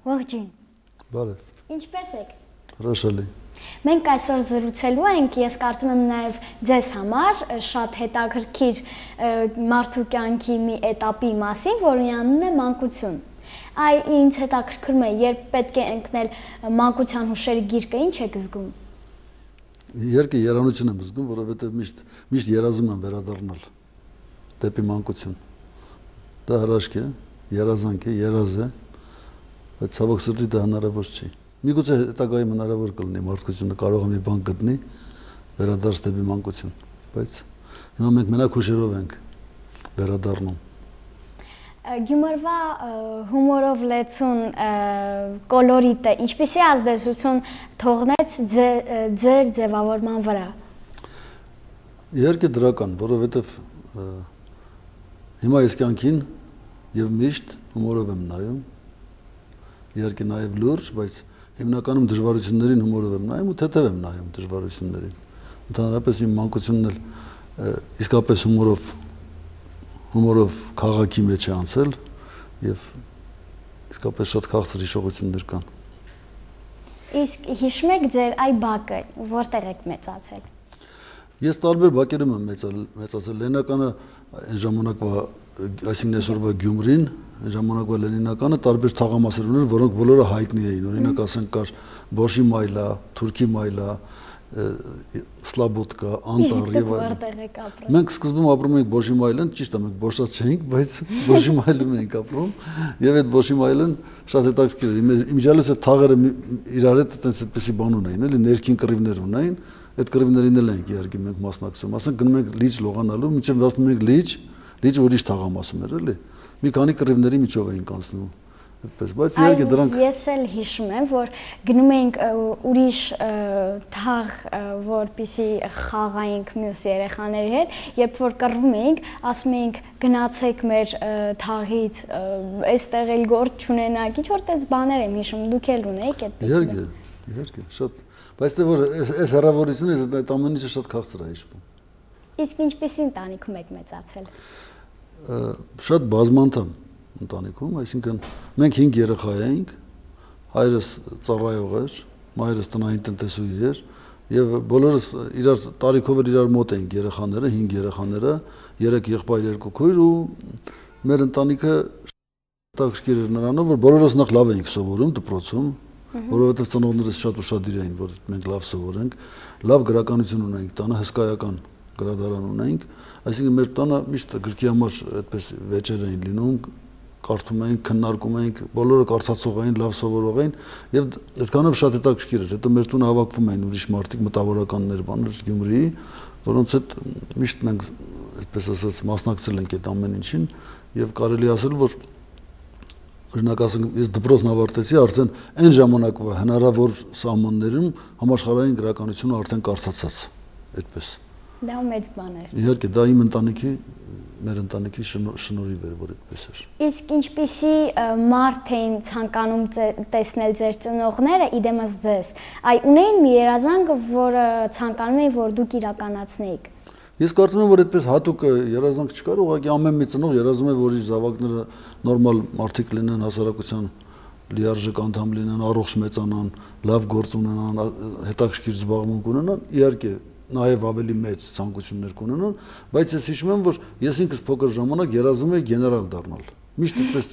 Ողջույն։ Բարև։ Ինչպե՞ս եք։ Հրաշալի։ Մենք այսօր զրուցելու ենք, ես կարծում եմ նաև ձեզ համար շատ հետաքրքիր մարդու կյանքի մի этаպի մասին, որի անունն է մանկություն։ Այ ինձ հետաքրքրում է, երբ պետք է ընկնել մանկության հուշերի գիրկը, ինչ եք զգում։ Երկը երանություն եմ զգում, որովհետև միշտ միշտ երազում եմ վերադառնալ դեպի մանկություն։ Դա հրաշք է, երազանք է, երազ է, երազ է բայց ցավոք սրտի դա հնարավոր չի։ Միգուցե հետագայում հնարավոր կլինի մարդկությունը կարող է մի բան գտնի վերադարձ դեպի մանկություն, բայց հիմա մենք մենակ հուշերով ենք վերադառնում։ Գյումրվա հումորով լեցուն կոլորիտը ինչպեսի ազդեցություն թողնեց ձեր ձևավորման վրա։ Իհարկե դրական, որովհետև հիմա ես կյանքին եւ միշտ հումորով եմ նայում։ Իհարկե նաեւ լուրջ, բայց հիմնականում դժվարություններին հումորով եմ նայում ու թեթև եմ նայում դժվարություններին։ Ընդհանրապես իմ մանկությունն էլ իսկապես հումորով հումորով քաղաքի մեջ է անցել եւ իսկապես շատ քաղցր հիշողություններ կան։ Իսկ հիշում եք ձեր այ բակը, որտեղ եք մեծացել։ Ես տարբեր բակերում եմ մեծացել, Լեննականը այն ժամանակվա, այսինքն այսօրվա Գյումրին, ժամանակվա Լենինականը տարբեր թաղամասեր ուներ, որոնք բոլորը հայտնի էին։ Օրինակ ասենք կար Բոշի մայլա, Թուրքի մայլա, Սլաբոդկա, Անտար եւ այլն։ Մենք սկզբում ապրում էինք Բոշիմայլեն, ճիշտ է, մենք Բոշած չէինք, բայց Բոշիմայլում էինք ապրում եւ այդ Բոշիմայլեն շատ հետաքրքիր էր։ Իմիջիալս այդ թաղերը իրար հետ այտենց այդպեսի բան ունեին, էլի ներքին կռիվներ ունեին, այդ կռիվներին էլ էինք իհարկե մենք մասնակցում։ Ասենք գնում ենք լիճ լողանալու, մինչև հասնում ենք լիճ, լիճը ուրիշ թաղամասում էր, էլի։ Մի քանի կռիվների միջով էինք անցնում այդպես բայց իհարկե դրանք ես էլ հիշում եմ որ գնում էինք ուրիշ թաղ որպիսի խաղայինք մյուս երեխաների հետ երբ որ կռվում էինք ասում էինք գնացեք մեր թաղից այստեղ էլ գործ չունենաք ինչ որ տես բաներ եմ հիշում դուք էլ ունեիք այդպես իհարկե իհարկե շատ բայց դե որ այս հեռավորությունը այդ ամեն ինչը շատ քաղցր է հիշվում իսկ ինչպեսի ընտանիքում եք մեծացել շատ բազմանդամ ընտանիքում, այսինքն մենք 5 երեխա էինք, հայրս ծառայող էր, մայրս տնային տնտեսուհի էր եւ բոլորս իրար տարիքով էր իրար մոտ էինք երեխաները, 5 երեխաները, 3 եղբայր, 2 քույր ու մեր ընտանիքը տակշկիր էր նրանով, որ բոլորս նախ լավ էինք սովորում դպրոցում, որովհետեւ ծնողներս շատ ուրախadir էին, որ մենք լավ սովորենք, լավ գրականություն ունենք, տանը հսկայական գրադարան ունենք, այսինքն մեր տանը միշտ գրքի համար այդպես վեճեր էին լինում, կարդում էինք, քննարկում էինք, բոլորը կարդացող էին, լավ սովորող էին եւ այդքանով շատ հետաքրքիր էր։ Հետո մեր տուն հավաքվում էին ուրիշ մարդիկ, մտավորականներ, բաներ Գյումրիի, որոնց հետ միշտ մենք այդպես ասած մասնակցել ենք այդ ամեն ինչին եւ կարելի ասել, որ օրինակ ասենք ես դպրոցն ավարտեցի արդեն այն ժամանակվա հնարավոր սահմաններում համաշխարհային գրականությունը արդեն կարդացած այդպես Դա մեծ բան էր։ Իհարկե, դա իմ ընտանիքի մեր ընտանիքի շնորհիվ էր, որ այդպես էր։ Իսկ ինչպիսի մարդ էին ցանկանում տեսնել ձեր ծնողները իդեմս ձեզ։ Այ ունեին մի երազանք, որը ցանկանում էին, որ դուք իրականացնեիք։ Ես կարծում եմ, որ այդպես հատուկ երազանք չկար, ուղղակի ամեն մի ծնող երազում է, որ իր զավակները նորմալ մարդիկ լինեն, հասարակության լիարժեք անդամ լինեն, առողջ մեծանան, լավ գործ ունենան, հետաքրքիր զբաղմունք ունենան։ Իհարկե, նաև ավելի մեծ ցանկություններ կունենան, բայց ես հիշում եմ, որ ես ինքս փոքր ժամանակ երազում եի գեներալ դառնալ։ Միշտ այդպես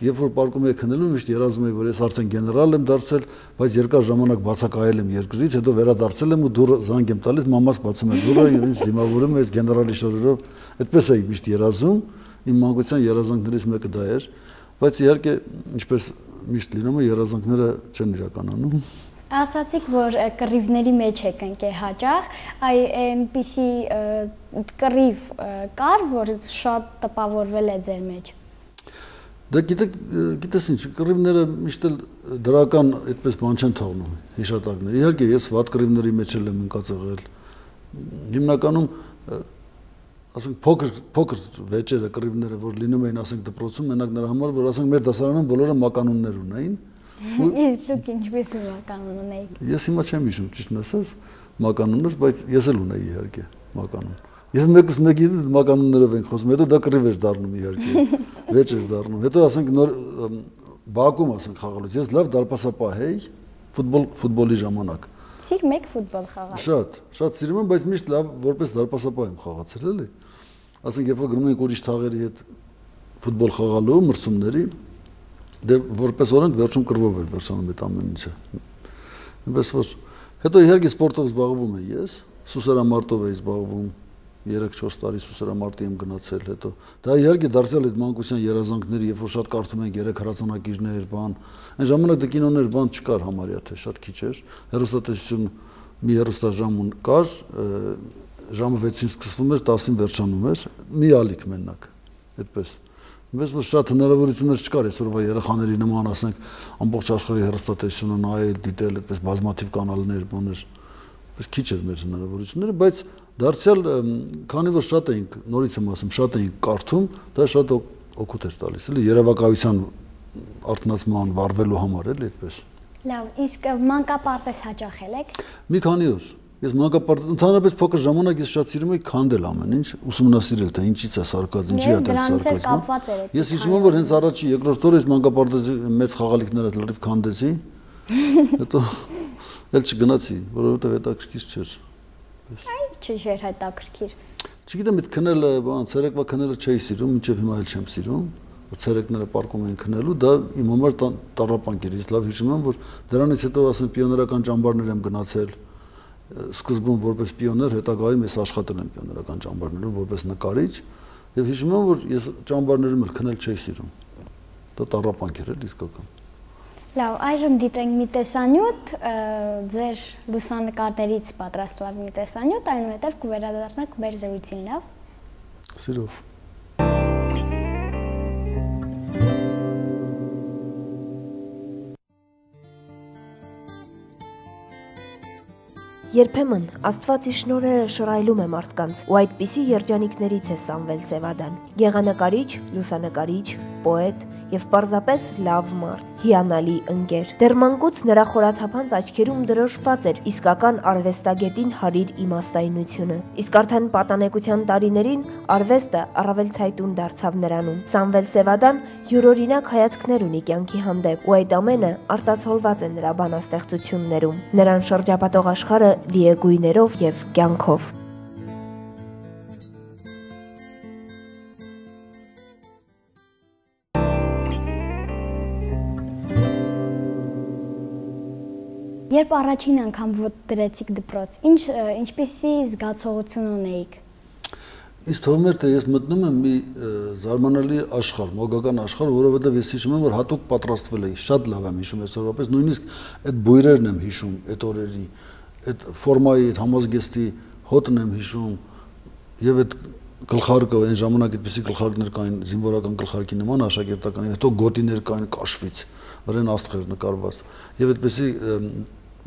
երբ որ պարկում եի քնելու, միշտ երազում եի, որ ես արդեն գեներալ եմ դարձել, բայց երկար ժամանակ բացակայել եմ երկրից, հետո վերադարձել եմ ու դուրը զանգ եմ տալիս, մամաս բացում է դուրը եւ ինձ դիմավորում է այս գեներալի շորերով։ Այդպես էի միշտ երազում, իմ մանկության երազանքներից մեկը դա էր, բայց իհարկե ինչպես միշտ լինում է երազանքները չեն իրականանում։ Ասացիք, որ կռիվների մեջ եք ընկե հաճախ, այ այնպիսի կռիվ կար, որ շատ տպավորվել է ձեր մեջ։ Դա գիտեք, գիտես ինչ, կռիվները միշտ էլ դրական այդպես բան չեն թողնում հիշատակներ։ Իհարկե ես վատ կռիվների մեջ էլ եմ ընկած եղել։ Հիմնականում ասենք փոքր փոքր վեճերը կռիվները որ լինում էին ասենք դպրոցում մենակ նրա համար որ ասենք մեր դասարանում բոլորը մականուններ ունեին իսկ դուք ինչպես մականուն ունեիք ես հիմա չեմ հիշում ճիշտ ասած մականունս բայց ես էլ ունեի իհարկե մականուն Ես մեկս մեկի մականուններով ենք խոսում, հետո դա կռիվ էր դառնում իհարկե։ Վեճ էր դառնում։ Հետո ասենք նոր Բաքում ասենք խաղալուց։ Ես լավ դարպասապահ էի ֆուտբոլ ֆուտբոլի ժամանակ։ Սիրում եք ֆուտբոլ խաղալ։ Շատ, շատ սիրում եմ, բայց միշտ լավ որպես դարպասապահ եմ խաղացել, էլի։ Ասենք երբ որ գնում ենք ուրիշ թաղերի հետ ֆուտբոլ խաղալու մրցումների, դե որպես օրենք վերջում կրվով էր վերջանում այդ ամեն ինչը։ Այնպես որ հետո իհարկե սպորտով զբաղվում եմ ես, սուսերամարտով էի զբաղվում 3-4 տարի սուսերամարտի եմ գնացել հետո դա իհարկե դարձյալ այդ մանկության երազանքները երբ որ շատ կարդում ենք երեք հրացանակիրներ բան այն ժամանակ դե կինոներ բան չկար համարյա թե շատ քիչ էր հերոստատեսություն մի հերոստաժամ կար ժամը 6-ին սկսվում էր 10-ին վերջանում էր մի ալիք մենակ այդպես Բայց որ շատ հնարավորություններ չկար այսօրվա երեխաների նման ասենք ամբողջ աշխարհի հերոստատեսությունը նայել, դիտել, այդպես բազմաթիվ կանալներ, բաներ։ Բայց քիչ էր մեր հնարավորությունները, բայց Դարձյալ քանի որ շատ էինք նորից եմ ասում, շատ էինք կարդում, դա շատ օգուտ էր տալիս, էլի երևակայության արտնացման վարվելու համար էլի այդպես։ Լավ, իսկ մանկապարտեզ հաճախել եք։ Մի քանի օր։ Ես մանկապարտեզ ընդհանրապես փոքր ժամանակ ես շատ սիրում էի քանդել ամեն ինչ, ուսումնասիրել թե ինչից է սարկած, ինչի է դա սարկած։ Ես հիշում եմ որ հենց առաջի երկրորդ օրը ես մանկապարտեզի մեծ խաղալիքները լրիվ քանդեցի։ Հետո էլ չգնացի, որովհետև հետաքրքիր չէր։ Այ չէր հետաքրքիր։ Չգիտեմ, այդ քնելը, բան, ցերեկվա քնելը չէի սիրում, մինչև հիմա էլ չեմ սիրում։ Ցերեկները պարկում են քնելու, դա իմ համար տարապանք էր։ Ես լավ հիշում եմ, որ դրանից հետո ասեն պիոներական ճամբարներ եմ գնացել սկզբում որպես պիոներ, հետագայում ես աշխատել եմ պիոներական ճամբարներում որպես նկարիչ եւ հիշում եմ որ ես ճամբարներում էլ քնել չէի սիրում։ Դա տարապանք էր էլ իսկական։ Լավ, այժմ դիտենք մի տեսանյութ, ձեր լուսանկարներից պատրաստված մի տեսանյութ, այնուհետև կվերադառնանք մեր զրույցին, լավ։ Սիրով։ Երբեմն Աստվածի շնորհերը շռայլում է մարդկանց, ու այդպիսի երջանիկներից է Սամվել Սևադան։ Գեղանկարիչ, լուսանկարիչ, պոետ եւ պարզապես լավ մարդ, հիանալի ընկեր։ Դեռ մանկուց նրա խորաթափանց աչքերում դրոշված էր իսկական արվեստագետին հարիր իմաստայնությունը։ Իսկ արդեն պատանեկության տարիներին արվեստը առավել ցայտուն դարձավ նրանում։ Սամվել Սևադան յուրօրինակ հայացքներ ունի կյանքի հանդեպ, ու այդ ամենը արտացոլված է նրա բանաստեղծություններում։ Նրան շրջապատող աշխարհը լի է գույներով եւ կյանքով։ Երբ առաջին անգամ ոտ դրեցիք դպրոց, ինչ ինչպեսի զգացողություն ունեիք։ Ինձ թվում էր, թե ես մտնում եմ մի զարմանալի աշխարհ, մոգական աշխարհ, որովհետև ես հիշում եմ, որ հատուկ պատրաստվել էի, շատ լավ եմ հիշում այսօրվապես, նույնիսկ այդ բույրերն եմ հիշում այդ օրերի, այդ ֆորմայի, այդ համազգեստի հոտն եմ հիշում եւ այդ գլխարկը այն ժամանակ այդպեսի գլխարկներ կային զինվորական գլխարկի նման աշակերտական, հետո գոտիներ կային կաշվից, վրան աստղեր նկարված եւ այդպեսի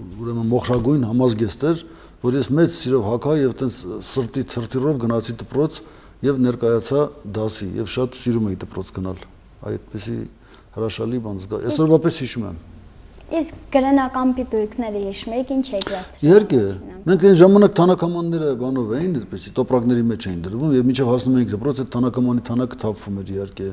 ուրեմն մոխրագույն համազգեստ էր, որ ես մեծ սիրով հակա եւ տենց սրտի թրթիրով գնացի դպրոց եւ ներկայացա դասի եւ շատ սիրում էի դպրոց գնալ։ Այդպեսի հրաշալի բան զգա։ Այսօրվա պես հիշում եմ։ Իսկ գրենական պիտույքները հիշում եք ինչ եք վերցրել։ Իհարկե, մենք այն ժամանակ թանկամանները բանով էին, այդպեսի տոպրակների մեջ էին դրվում եւ մինչեւ հասնում էինք դպրոց այդ թանկամանի թանակը թափվում էր իհարկե։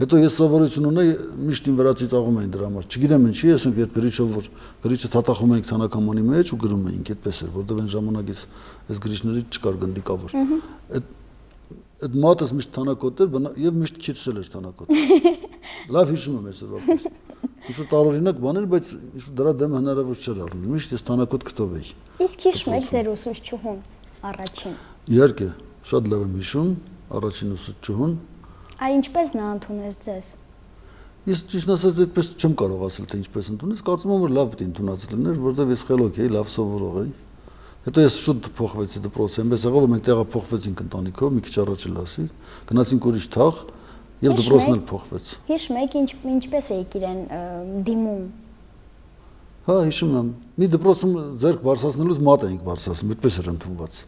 Հետո ես սովորություն ունեի միշտ ին վրա ծիծաղում էին դրա համար։ Չգիտեմ ինչի, ասենք այդ գրիչով որ գրիչը թաթախում էինք թանակամանի մեջ ու գրում էինք, այդպես էր, որտեղ այն ժամանակից այս գրիչների չկար գնդիկավոր։ Այդ այդ մատս միշտ թանակոտ էր եւ միշտ քիչսել էր թանակոտ։ Լավ հիշում եմ այսօր որպես։ Իսկ տարօրինակ բաներ, բայց իսկ դրա դեմ հնարավոր չէր առնել։ Միշտ ես թանակոտ կտով էի։ Իսկ հիշում եք ձեր ուսուցչուհուն առաջին։ Իհարկե, շատ լավ եմ հիշում առաջին ուսուցչուհուն Այ ինչպես նա ընդունեց ձեզ։ Ես ճիշտ ասած այդպես չեմ կարող ասել թե ինչպես ընդունեց, կարծում եմ որ լավ պիտի ընդունած լիներ, որովհետև ես խելոք էի, լավ սովորող էի։ Հետո ես շուտ փոխվեցի դպրոցը, այնպես եղավ որ մենք տեղափոխվեցինք ընտանիքով, մի քիչ առաջ էլ ասի, գնացինք ուրիշ թաղ, Եվ դպրոցն էլ փոխվեց։ Հիշում եք ինչ ինչպես էիք իրեն դիմում։ Հա, հիշում եմ։ Մի դպրոցում ձերք բարձրացնելուց մատ էինք բարձրացնում, այդպես էր ընդունված։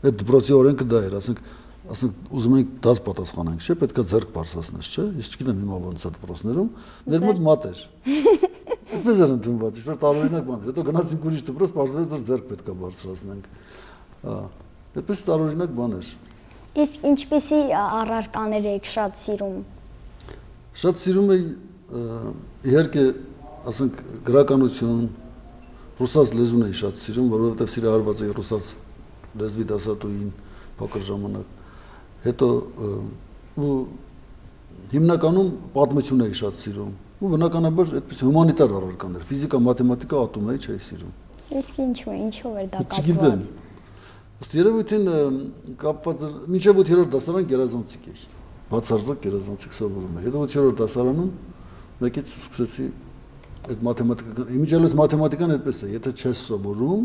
Այդ դպրոցի օրենքը դա էր, ասենք ասենք ուզում ենք դաս պատասխանենք, չէ՞, պետքա ձերք բարձրացնես, չէ՞։ Ես չգիտեմ հիմա ոնց է դպրոցներում, մեր մոտ մատ էր։ Այդպես էր ընդունված, ինչ-որ տարօրինակ բան էր։ Հետո գնացինք ուրիշ դպրոց, բարձրացեց որ ձերք պետքա բարձրացնենք։ Այդպես տարօրինակ բան էր։ Իսկ ինչպեսի առարկաներ եք շատ սիրում։ Շատ սիրում էի իհարկե, ասենք գրականություն, ռուսաց լեզուն էի շատ սիրում, որովհետև սիրահարված էի ռուսաց լեզվի դասատուին փոքր ժամանակ հետո ու հիմնականում պատմություն էի շատ սիրում ու բնականաբար այդպես հումանիտար առարկաներ ֆիզիկա մաթեմատիկա ատոմ էի չէի սիրում իսկ ինչու ինչու էր դա կապված ըստ երևույթին կապված էր մինչև 8-րդ դասարան գերազանցիկ էի բացարձակ գերազանցիկ սովորում էի հետո 8-րդ դասարանում մեկից սկսեցի այդ մաթեմատիկան իմիջիալս մաթեմատիկան այդպես է եթե չես սովորում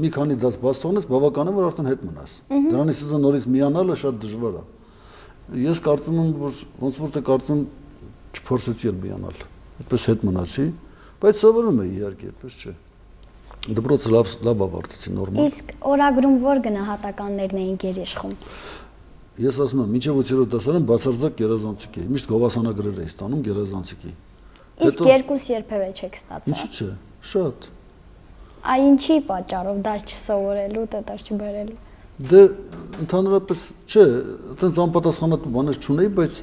մի քանի դաս բաց թողնես, բավական է որ արդեն հետ մնաս։ Դրանից հետո նորից միանալը շատ դժվար է։ Ես կարծում եմ, որ ոնց որ թե կարծում չփորձեցի էլ միանալ։ Այդպես հետ մնացի, բայց սովորում եմ իհարկե, այդպես չէ։ Դպրոցը լավ լավ ավարտեցի նորմալ։ Իսկ օրագրում որ գնահատականներն էին գերիշխում։ Ես ասում եմ, մինչև 8-րդ դասարան բացարձակ գերազանցիկ էի։ Միշտ գովասանագրեր էի ստանում գերազանցիկի։ Իսկ երկուս երբևէ չեք ստացել։ Ինչու՞ չէ։ Շատ Այ ինչի պատճառով դա չսովորելու, տետար չբերելու։ Դե ընդհանրապես չէ, այտենց անպատասխանատու բաներ չունեի, բայց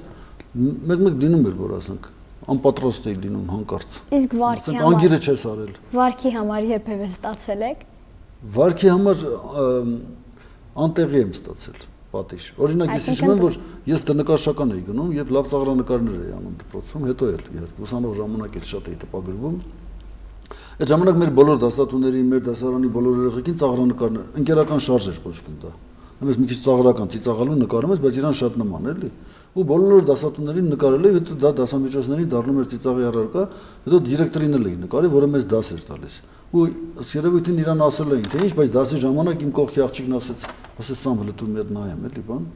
մեկ-մեկ դինում էր, որ ասենք, անպատրաստ էի լինում հանկարծ։ Իսկ վարքի համար անգիրը չես արել։ Վարքի համար երբևէ ստացել եք։ Վարքի համար անտեղի եմ ստացել պատիժ։ Օրինակ ես հիշում եմ, որ ես դնկարշական էի գնում եւ լավ ծաղրանկարներ էի անում դպրոցում, հետո էլ ուսանող ժամանակ էլ շատ էի տպագրվում Այդ ժամանակ մեր բոլոր դասատուների, մեր դասարանի բոլոր երեխեքին ծաղրանկարներ, ընկերական շարժ էր կոչվում դա։ Համես մի քիչ ծաղրական ծիծաղալու նկարում ես, բայց իրան շատ նման էլի։ Ու բոլոր դասատուներին նկարել էի, հետո դա դասամիջոցներին դառնում էր ծիծաղի առարկա, հետո դիրեկտորին էլ էի նկարի, որը մեզ դաս էր տալիս։ Ու երևույթին իրան ասել էին, թե ինչ, բայց դասի ժամանակ իմ կողքի աղջիկն ասեց, ասեց Սամվելը դու մի հատ նայեմ էլի բան,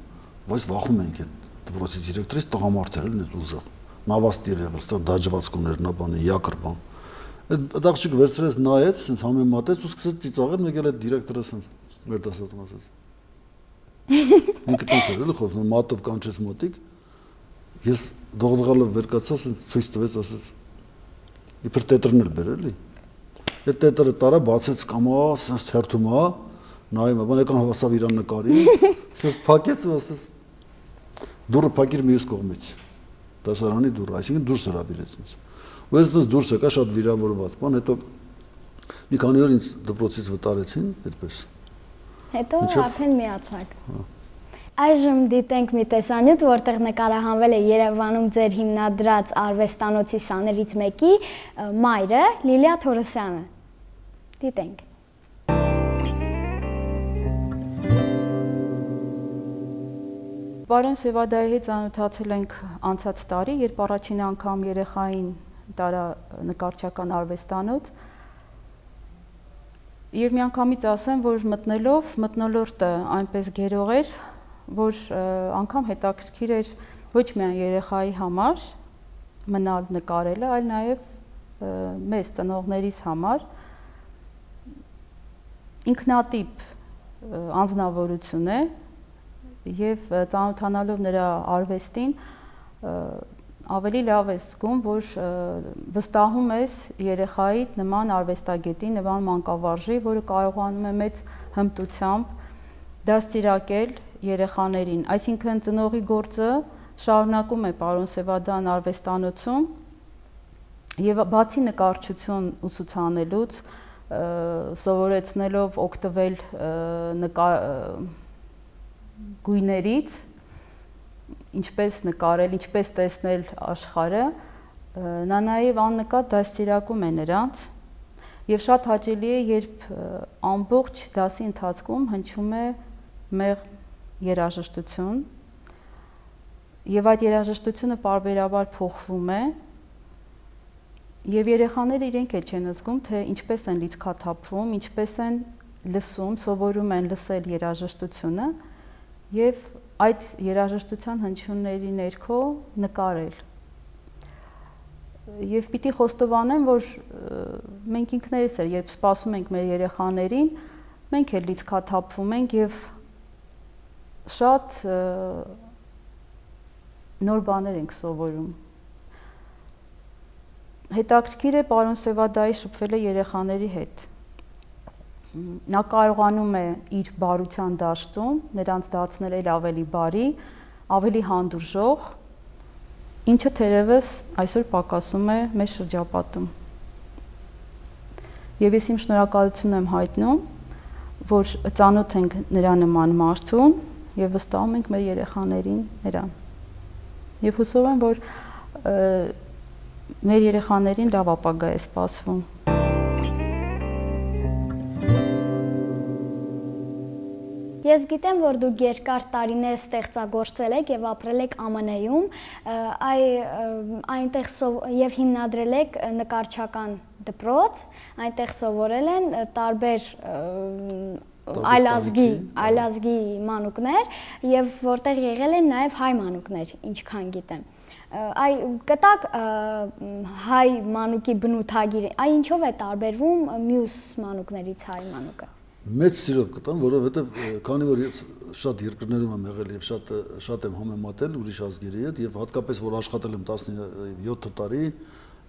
բայց վախում ենք այդ դպրոցի դիրեկտորից տղամարդ էր նես ուժեղ։ Նավաստիր եղել, ստա դաջված կուներ նա բանը, յակր բան։ Այդ աղջիկը վերցրեց նայեց, ասենց համեմատեց ու սկսեց ծիծաղել, մեկ էլ այդ դիրեկտորը ասենց մեր դասատուն ասեց։ Ինքը տենց էր էլի խոսում, մատով կանչեց մոտիկ։ Ես դողդղալով վեր կացա, ասենց ցույց տվեց, ասեց։ Իբր տետրն էլ բեր էլի։ Այդ տետրը տարա, բացեց կամաց, ասենց թերթում հա, նայում է, բան եկան հավասավ իրան նկարի, ասես փակեց ու ասես դուրը փակիր մյուս կողմից։ Դասարանի դուրը, այսինքն դուրս հրավիրեց ինձ։ Ու ես դες դուրս եկա շատ վիրավորված, բան, հետո մի քանի օր ինձ դպրոցից վտարեցին, այդպես։ Հետո արդեն միացաք։ հա։ Այժմ դիտենք մի տեսանյութ, որտեղ նկարահանվել է Երևանում ձեր հիմնադրած արվեստանոցի սաներից մեկի մայրը Լիլիա Թորոսյանը։ Դիտենք։ Պարոն Սևադայի հետ ծանոթացել ենք անցած տարի, երբ առաջին անգամ երեխային տարա նկարչական արվեստանոց եւ միանգամից ասեմ, որ մտնելով մտնոլորտը այնպես գերող էր, որ անգամ հետաքրքիր էր ոչ միայն երեխայի համար մնալ նկարելը, այլ նաև մեծ ծնողներիս համար ինքնատիպ անձնավորություն է եւ ծանոթանալով նրա արվեստին ավելի լավ ես զգում, որ վստահում ես երեխայի նման արվեստագետի, նման մանկավարժի, որը կարողանում է մեծ հմտությամբ դաստիարակել երեխաներին։ Այսինքն ծնողի գործը շարունակում է պարոն Սևադան արվեստանոցում եւ բացի նկարչություն ուսուցանելուց սովորեցնելով օգտվել նկար գույներից ինչպես նկարել, ինչպես տեսնել աշխարհը, նա նաև աննկատ դաստիարակում է նրանց եւ շատ հաճելի է, երբ ամբողջ դասի ընթացքում հնչում է մեղ երաժշտություն եւ այդ երաժշտությունը parberabar փոխվում է եւ երեխաները իրենք էլ չեն զգում թե ինչպես են լիցքաթափվում, ինչպես են լսում, սովորում են լսել երաժշտությունը եւ այդ երաժշտության հնչյունների ներքո նկարել եւ պիտի խոստովանեմ, որ մենք ինքներս էլ երբ սպասում ենք մեր երեխաներին, մենք էլ լիցքաթափվում ենք եւ շատ նոր բաներ ենք սովորում։ Հետաքրքիր է պարոն Սևադայի շփվել է երեխաների հետ։ Նա կարողանում է իր բարության դաշտում նրանց դարձնել էլ ավելի բարի, ավելի հանդուրժող, ինչը թերևս այսօր պակասում է մեր շրջապատում։ Եվ ես իմ շնորհակալությունն եմ հայտնում, որ ծանոթ ենք նրա նման մարդուն եւ վստահում ենք մեր երեխաներին նրան։ Եվ հուսով եմ, որ մեր երեխաներին լավ ապագա է սպասվում։ Ես գիտեմ, որ դուք երկար տարիներ ստեղծագործել եք եւ ապրել եք ԱՄՆ-ում, այ այնտեղ եւ հիմնադրել եք նկարչական դպրոց, այնտեղ սովորել են տարբեր այլազգի այլազգի մանուկներ եւ որտեղ եղել են նաեւ հայ մանուկներ, ինչքան գիտեմ այ կտակ հայ մանուկի բնութագիրը այ ինչով է տարբերվում մյուս մանուկներից հայ մանուկը մեծ սիրով կտամ, որովհետև քանի որ ես շատ երկրներում եմ եղել եւ շատ շատ եմ համեմատել ուրիշ ազգերի հետ եւ հատկապես որ աշխատել եմ 17 տարի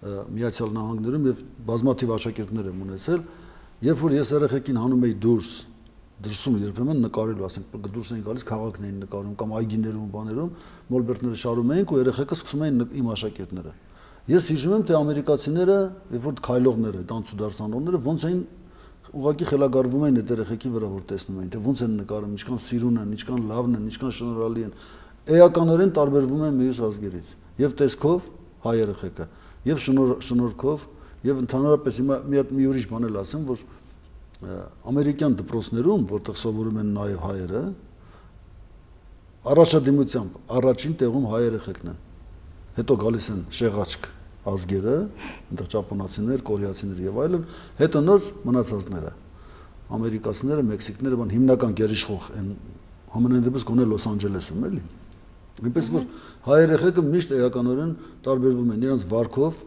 Միացյալ Նահանգներում եւ բազմաթիվ աշակերտներ եմ ունեցել, երբ որ ես երեխեքին հանում էի դուրս դրսում երբեմն նկարելու, ասենք դուրս էին գալիս քաղաքներին նկարում կամ այգիներում, բաներում, մոլբերտները շարում էինք ու երեխեքը սկսում էին իմ աշակերտները։ Ես հիշում եմ, թե ամերիկացիները, երբ որ քայլողները, տանցու դարձանողները ոնց էին ուղղակի խելագարվում էին այդ երեխեքի վրա, որ տեսնում էին, թե ոնց են նկարում, ինչքան սիրուն են, ինչքան լավն են, ինչքան շնորհալի են։ Էականորեն տարբերվում են մյուս ազգերից։ Եվ տեսքով հայ երեխեքը, եւ շնորհքով, եւ ընդհանրապես հիմա մի հատ մի ուրիշ բան էլ ասեմ, որ ամերիկյան դպրոցներում, որտեղ սովորում են նաեւ հայերը, առաջադիմությամբ առաջին տեղում հայ երեխեքն են։ Հետո գալիս են շեղաչք ազգերը, այնտեղ ճապոնացիներ, կորեացիներ եւ այլն, հետո նոր մնացածները։ Ամերիկացիները, մեքսիկները, բան հիմնական գերիշխող են համենայն դեպս գոնե Լոս Անջելեսում էլի։ Այնպես որ հայ երեխեքը միշտ էականորեն տարբերվում են իրենց վարկով,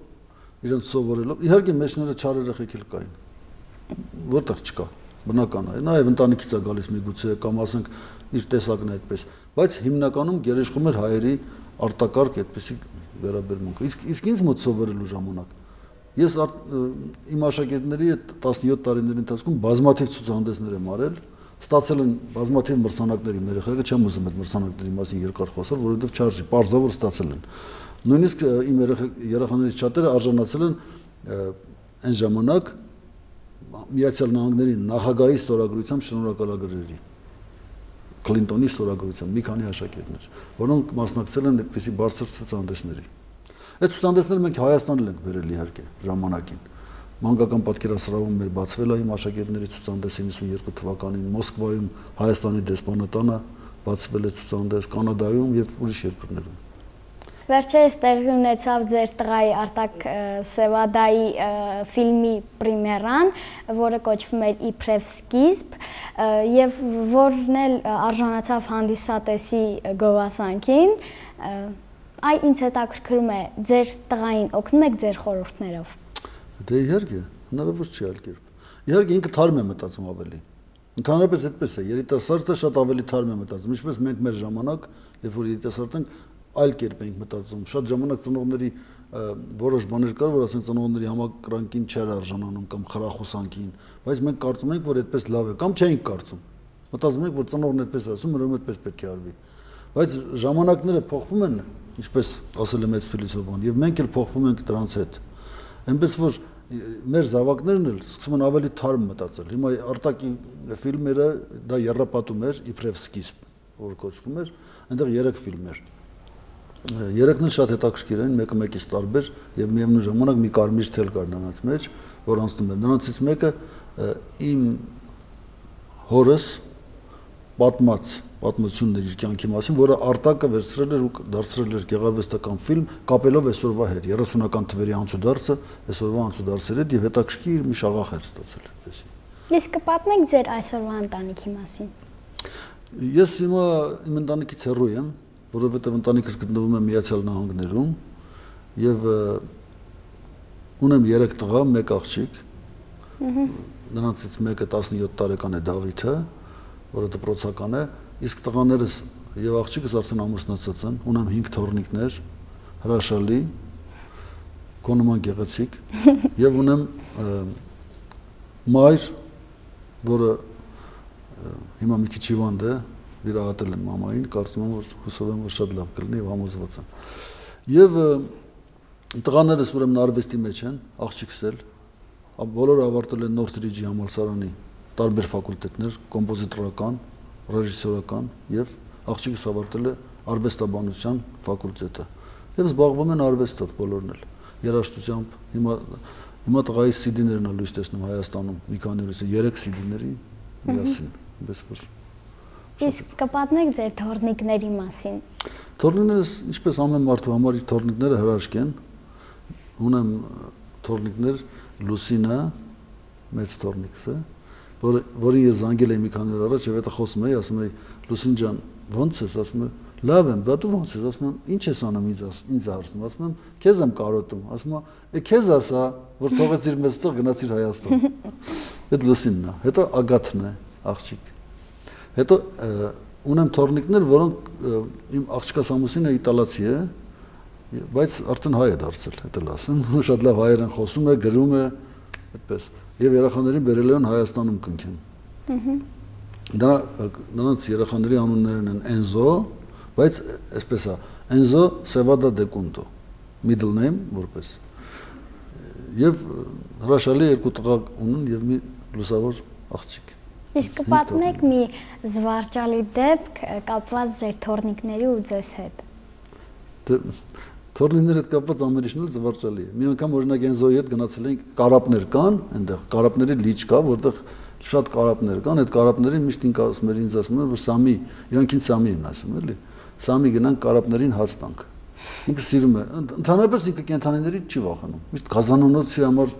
իրենց սովորելով։ Իհարկե մեջները չար երեխեք էլ կային։ Որտեղ չկա բնական է։ Նաև ընտանիքից է գալիս միգուցե կամ ասենք իր տեսակն է այդպես, բայց հիմնականում գերիշխում էր հայերի արտակարգ այդպեսի վերաբերմունքը։ Իսկ իսկ ինձ մոտ սովորելու ժամանակ ես իմ աշակերտների հետ 17 տարիների ընթացքում բազմաթիվ ցուցահանդեսներ եմ արել, ստացել են բազմաթիվ մրցանակների մեր երեխաները, չեմ ուզում այդ մրցանակների մասին երկար խոսալ, որովհետև չարժի, parzավոր ստացել են։ Նույնիսկ իմ երեխաներից շատերը արժանացել են այն ժամանակ Միացյալ Նահանգների նախագահի ստորագրությամբ շնորհակալագրերի Կլինտոնի ստորագրությամբ մի քանի աշակերտներ, որոնք մասնակցել են այդպիսի բարձր ցուցահանդեսների։ Այդ ցուցահանդեսները մենք Հայաստանն ենք բերել իհարկե ժամանակին։ Մանկական պատկերասրահում մեր բացվել է իմ աշակերտների ցուցահանդես 92 թվականին Մոսկվայում Հայաստանի դեսպանատանը բացվել է ցուցահանդես Կանադայում եւ ուրիշ երկրներում։ Վերջերս տեղի ունեցավ ձեր տղայի Արտակ Սևադայի ֆիլմի պրեմիերան, որը կոչվում էր Իբրև սկիզբ, եւ որն էլ արժանացավ հանդիսատեսի գովասանքին։ Այ ինձ հետաքրքրում է ձեր տղային օգնում եք ձեր խորհուրդներով։ Դե իհարկե, հնարավոր չի այլ կերպ։ Իհարկե ինքը թարմ է մտածում ավելի։ Ընդհանրապես այդպես է, երիտասարդը շատ ավելի թարմ է մտածում, ինչպես մենք մեր ժամանակ, երբ որ երիտասարդ ենք, այլ կերպ ենք մտածում։ Շատ ժամանակ ծնողների որոշ բաներ կար, որ ասենք ծնողների համակրանքին չեր արժանանում կամ խրախուսանքին, բայց մենք կարծում ենք, որ այդպես լավ է կամ չէինք կարծում։ Մտածում ենք, որ ծնողն այդպես ասում, ուրեմն այդպես պետք է արվի։ Բայց ժամանակները փոխվում են, ինչպես ասել է մեծ ֆիլիսոփան, եւ մենք էլ փոխվում ենք դրանց հետ։ Այնպես որ մեր զավակներն էլ սկսում են ավելի թարմ մտածել։ Հիմա արտակի ֆիլմերը դա երրապատում էր իբրև սկիզբ, որ կոչվում էր, այնտեղ 3 ֆիլմեր Երեքն էլ շատ հետաքրքիր են, մեկը մեկից տարբեր եւ միևնույն ժամանակ մի կարմիր թել կար նրանց մեջ, որ անցնում է։ Նրանցից մեկը իմ հորս պատմած պատմություններ իր կյանքի մասին, որը արտակը վերցրել էր ու դարձրել էր գեղարվեստական ֆիլմ, կապելով այսօրվա հետ 30-ական թվերի անցուդարձը, այսօրվա անցուդարձերի հետ եւ հետաքրքիր մի շաղախ էր ստացել այդպեսի։ Իսկ կպատմեք ձեր այսօրվա ընտանիքի մասին։ Ես հիմա իմ ընտանիքից հեռու եմ, որովհետև ընտանիքս գտնվում է Միացյալ Նահանգներում եւ ունեմ 3 տղա, 1 աղջիկ։ Նրանցից մեկը 17 տարեկան է Դավիթը, որը դպրոցական է, իսկ տղաներս եւ աղջիկս արդեն ամուսնացած են, ունեմ 5 թորնիկներ, հրաշալի, կոնոման գեղեցիկ եւ ունեմ մայր, որը հիմա մի քիչ հիվանդ է, վիրահատել են մամային, կարծում եմ որ հուսով եմ որ շատ լավ կլինի եւ համոզված եմ։ Եվ տղաներս ուրեմն արվեստի մեջ են, աղջիկս էլ բոլորը ավարտել են Նորթրիջի համալսարանի տարբեր ֆակուլտետներ, կոմպոզիտորական, ռեժիսորական եւ աղջիկս ավարտել է արվեստաբանության ֆակուլտետը եւ զբաղվում են արվեստով բոլորն էլ երաժշտությամբ հիմա հիմա տղայի CD-ներն է լույս տեսնում Հայաստանում մի քանի օրից 3 CD-ների միասին այնպես որ Իսկ կպատնեք ձեր թորնիկների մասին։ Թորնիկներս ինչպես ամեն մարդու համար իր թորնիկները հրաշք են։ Ունեմ թորնիկներ Լուսինա, մեծ թորնիկս է, որը որին ես զանգել եմ մի քանի օր առաջ եւ հետո խոսում էի, ասում էի Լուսին ջան, ո՞նց ես, ասում եմ, լավ եմ, բա դու ո՞նց ես, ասում եմ, ինչ ես անում ինձ ինձ հարցնում, ասում եմ, քեզ եմ կարոտում, ասում եմ, է քեզ ասա, որ թողեցիր մեզ տեղ գնացիր Հայաստան։ Այդ Լուսինն է, հետո Ագաթն է, աղջիկ։ Հետո ունեմ թորնիկներ, որոնք իմ աղջկաս ամուսինը իտալացի է, բայց արդեն հայ է դարձել, դա էլ ասեմ, շատ լավ հայերեն խոսում է, գրում է, այդպես։ Եվ երեխաներին բերել են Հայաստանում կնքեն։ Ահա Դրա նրանց երեխաների անուններն են Enzo, բայց այսպես է, Enzo Sevada de Cunto, middle name որպես։ Եվ հրաշալի երկու տղա ունեն եւ մի լուսավոր աղջիկ։ Իսկ պատմեք մի զվարճալի դեպք կապված ձեր թորնիկների ու ձեզ հետ։ դե, Թորնիկների հետ կապված ամենիշն էլ զվարճալի է։ Մի անգամ օրինակ Enzo-ի հետ գնացել ենք կարապներ կան, այնտեղ կարապների լիճ կա, որտեղ շատ կարապներ կան, այդ կարապներին միշտ ինք ասում էր ինձ ասում էր որ Սամի, իրանք ինձ Սամի են ասում էլի։ Սամի գնանք կարապներին հաց տանք։ Ինքը սիրում է, ընդհանրապես ինքը կենթանիներից չի վախենում։ Միշտ գազանանոցի համար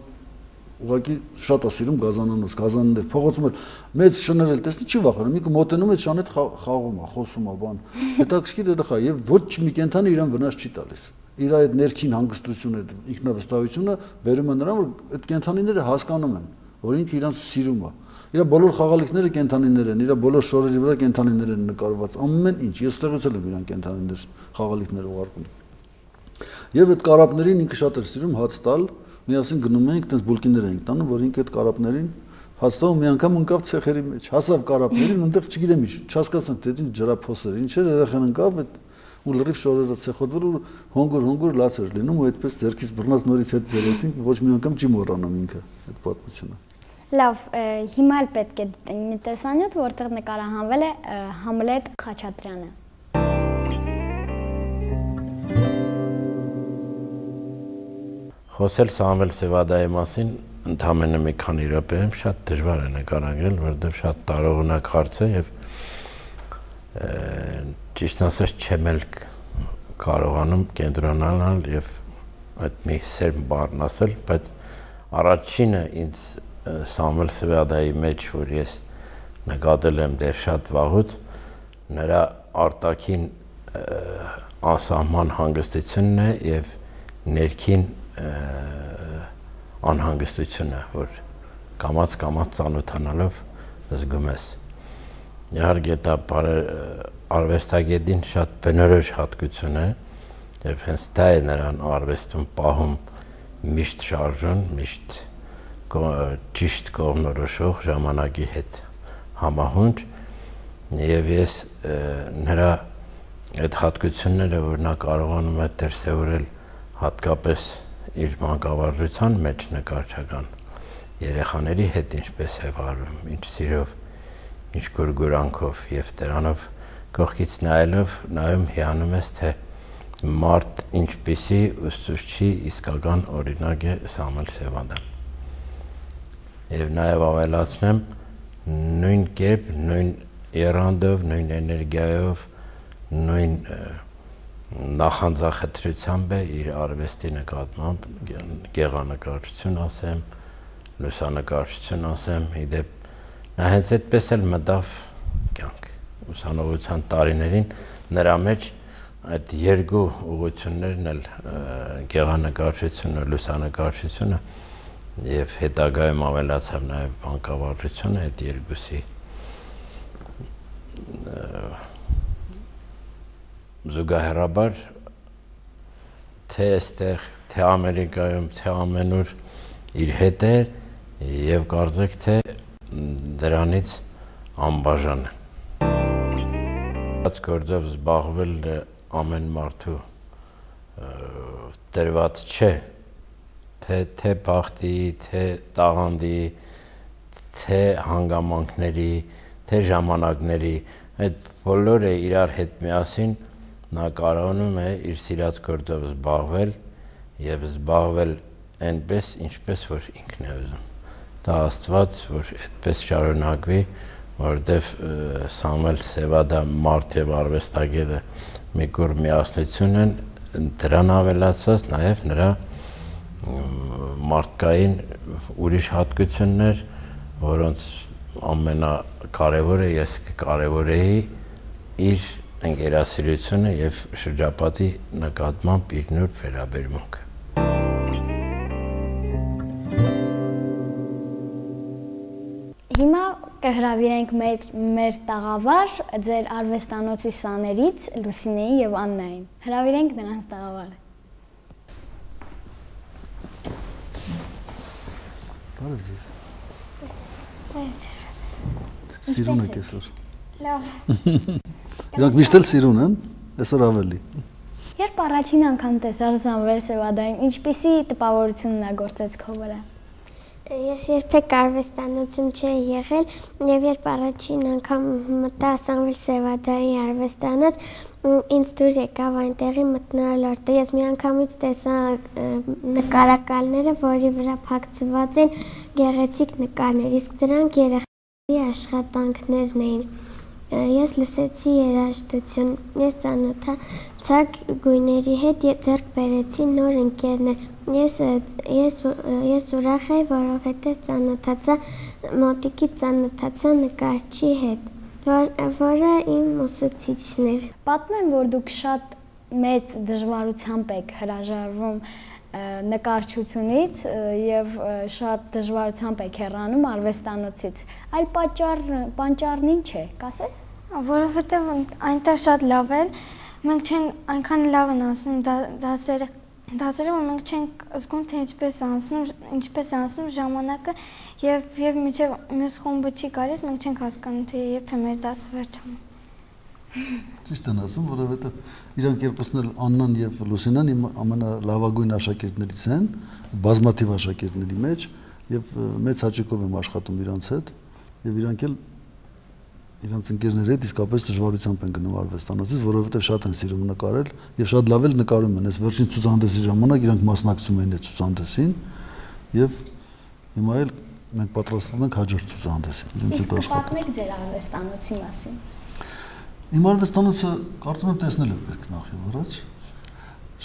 ուղղակի շատ է սիրում գազանանոց, գազաններ, փողոցում էլ մեծ շներ էլ տեսնի չի վախենում, ինքը մոտենում է շան հետ խաղում է, խոսում է, բան։ Հետաքրքիր երեխա եւ ոչ մի կենթանի իրան վնաս չի տալիս իր այդ ներքին հանգստությունը, ինքնավստահությունը բերում է նրան, որ այդ կենթանիները հասկանում են, որ ինքը իրանց սիրում է։ Իր բոլոր խաղալիքները կենթանիներ են, իր բոլոր շորերի վրա կենթանիներ են նկարված։ Ամեն ինչ, ես ստեղծել եմ իրան կենթանիներ, խաղալիքներ ուղարկում։ Եվ այդ կարապներին ինքը շատ էր սիրում հաց տալ, միասին գնում էինք, տես բուլկիներ էինք տանում, որ ինքը այդ կարապներին հաստատ մի անգամ ընկավ ցեխերի մեջ, հասավ կարապներին, այնտեղ չգիտեմ ինչ, չհասկացանք թե ինչ ջրափոս էր, ինչ էր երախան ընկավ այդ ու լրիվ շորերը ցեխոտվր ու հոնգուր հոնգուր լաց էր լինում ու այդպես ձերքից բռնած նորից հետ բերեցինք ոչ մի անգամ չի մոռանում ինքը այդ պատմությունը Լավ, հիմա էլ պետք է մի տեսանյութ, որտեղ նկարահանվել է Համլետ Խաչատրյանը։ Խոսել Սամվել Սևադայի մասին ընդամենը մի քանի րոպեում շատ դժվար է նկարագրել, որովհետև շատ տարողունակ հարց է եւ ճիշտ ասած չեմ էլ կարողանում կենտրոնանալ եւ այդ մի սերմ բառն ասել, բայց առաջինը ինձ Սամվել Սվեադայի մեջ, որ ես նկատել եմ դեր շատ վաղուց, նրա արտաքին անսահման հանգստությունն է եւ ներքին անհանգստությունը, որ կամած կամած ծանոթանալով զգում ես։ Իհարկե դա արվեստագետին շատ բնորոշ հատկություն է եւ հենց դա է նրան արվեստում պահում միշտ շարժուն, միշտ ճիշտ կողմնորոշող ժամանակի հետ համահունչ եւ ես նրա այդ հատկությունները որ նա կարողանում է դերսեւորել հատկապես իր մանկավարժության մեջ նկարչական երեխաների հետ ինչպես է վարվում, ինչ սիրով, ինչ գուրգուրանքով եւ դրանով կողքից նայելով նայում հիանում ես թե մարդ ինչպիսի ուսուցչի իսկական օրինակ է Սամվել Սևադան եւ նաեւ ավելացնեմ նույն կերպ, նույն երանդով, նույն էներգիայով, նույն նախանձախտրությամբ է իր արվեստի նկատմամբ գեղանկարչություն ասեմ, լուսանկարչություն ասեմ, իդեպ նա հենց այդպես էլ մտավ կյանք ուսանողության տարիներին նրա մեջ այդ երկու ուղություններն էլ գեղանկարչությունը, լուսանկարչությունը եւ հետագայում ավելացավ նաեւ բանկավարժությունը այդ երկուսի զուգահեռաբար թե այստեղ, թե Ամերիկայում, թե ամենուր իր հետ է եւ կարծեք թե դրանից անբաժան է։ Այս գործով զբաղվել ամեն մարդու տրված չէ թե թե բախտի, թե տաղանդի, թե հանգամանքների, թե ժամանակների այդ բոլորը իրար հետ միասին նա կարողանում է իր սիրած գործով զբաղվել եւ զբաղվել այնպես, ինչպես որ ինքն է ուզում։ Դա Աստված, որ այդպես շարունակվի, որովհետեւ Սամվել Սևադա մարդ եւ արվեստագետը մի կուր միասնություն են դրան ավելացած նաեւ նրա մարդկային ուրիշ հատկություններ, որոնց ամենակարևորը ես կկարևորեի իր ընկերասիրությունը եւ շրջապատի նկատմամբ իր նոր վերաբերմունքը։ Հիմա կհրավիրենք մեր մեր տաղավար ձեր արվեստանոցի սաներից Լուսինեին եւ Աննային։ Հրավիրենք նրանց տաղավարը։ Բարև ձեզ։ Բարև ձեզ։ Սիրուն եք այսօր։ Լավ։ Իրանք միշտ էլ սիրուն են, այսօր ավելի։ Երբ առաջին անգամ տեսար Սամվել Սևադային, ինչպիսի տպավորությունն է գործեց քո վրա։ Ես երբեք արվեստանոցում չէի եղել եւ երբ առաջին անգամ մտա Սամվել Սևադայի արվեստանոց, ինձ դուր եկավ այնտեղի մտնոլորտը։ Ես մի անգամից տեսա նկարակալները, որի վրա փակցված են գեղեցիկ նկարներ, իսկ դրանք երեխաների աշխատանքներն էին ես լսեցի երաժշտություն, ես ծանոթացա գույների հետ, ձեռք բերեցի նոր ընկերներ։ Ես ես ես ուրախ եի, որովհետև ծանոթացա մոտիկից ծանոթացա նկարչի հետ, որ, որը իմ ուսուցիչն էր։ Պատմեմ, որ դուք շատ մեծ դժվարությամբ եք հրաժարվում նկարչությունից եւ շատ դժվարությամբ եք հեռանում արվեստանոցից։ Այլ պատճառ պատճառն ինչ է, կասես։ Որովհետեւ այնտեղ շատ լավ է, մենք չենք այնքան լավ են անցնում դասերը, որ մենք չենք զգում թե ինչպես անցնում, ինչպես անցնում ժամանակը եւ եւ միջև մյուս խումբը չի գալիս, մենք չենք հասկանում թե երբ է մեր դասը վերջանում։ Ճիշտ են ասում, որովհետև իրանք երկուսն էլ Աննան եւ Լուսինան իմ ամենալավագույն աշակերտներից են, բազմաթիվ աշակերտների մեջ եւ մեծ հաճույքով եմ աշխատում իրանց հետ եւ իրանք էլ իրանց ընկերների հետ իսկապես դժվարությամբ են գնում արվեստանոցից, որովհետև շատ են սիրում նկարել եւ շատ լավ էլ նկարում են։ Այս վերջին ցուցահանդեսի ժամանակ իրանք մասնակցում են այդ ցուցահանդեսին եւ հիմա էլ մենք պատրաստվում ենք հաջորդ ցուցահանդեսին։ Իսկ պատմեք ձեր արվեստանոցի մասին։ Իմ արվեստանոցը կարծում եմ տեսնել եք պետք նախ եւ առաջ։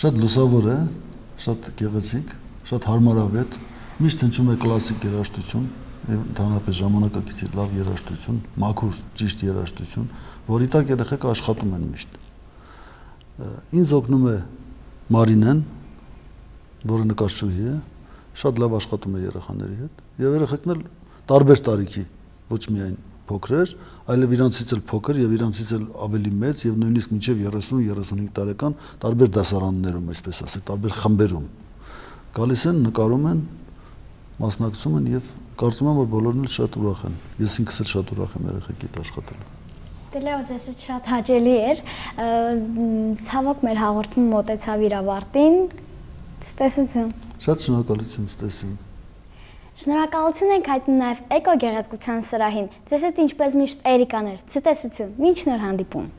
Շատ լուսավոր է, շատ գեղեցիկ, շատ հարմարավետ, միշտ հնչում է կլասիկ երաժշտություն, եւ ընդհանրապես ժամանակակից լավ երաժշտություն, մաքուր, ճիշտ երաժշտություն, որի տակ երեխեք աշխատում են միշտ։ Ինձ օգնում է Մարինեն, որը նկարչուհի է, շատ լավ աշխատում է երեխաների հետ եւ երեխեքն էլ տարբեր տարիքի, ոչ միայն փոքրեր, այլև իրանցից էլ փոքր եւ իրանցից էլ ավելի մեծ եւ նույնիսկ մինչեւ 30-35 տարեկան տարբեր դասարաններում, այսպես ասենք, տարբեր խմբերում գալիս են, նկարում են, մասնակցում են եւ կարծում եմ որ բոլորն էլ շատ ուրախ են։ Ես ինքս էլ շատ ուրախ եմ երեխեքի հետ աշխատելու։ Դե ձեզ շատ հաճելի էր։ Ցավոք մեր հաղորդումը մոտեցավ իր ավարտին։ Ցտեսություն։ Շատ շնորհակալություն, ցտեսություն։ Շնորհակալություն ենք հայտնում նաև Էկո գեղեցկության սրահին։ Ձեզ հետ ինչպես միշտ Էրիկաներ։ Ցտեսություն։ Մինչ նոր հանդիպում։